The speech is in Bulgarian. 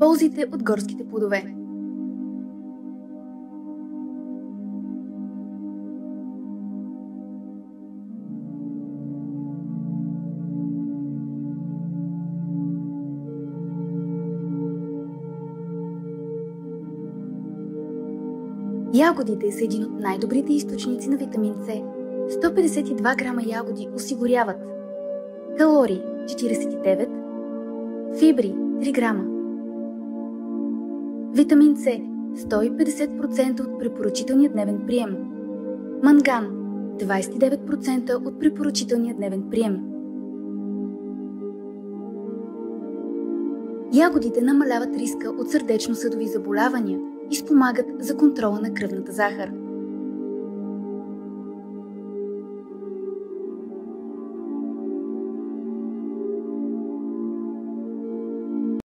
Ползите от горските плодове Ягодите са един от най-добрите източници на витамин С. 152 грама ягоди осигуряват калории 49, фибри 3 грама, витамин С 150% от препоръчителния дневен прием, манган 29% от препоръчителния дневен прием. Ягодите намаляват риска от сърдечно-съдови заболявания – и спомагат за контрола на кръвната захар.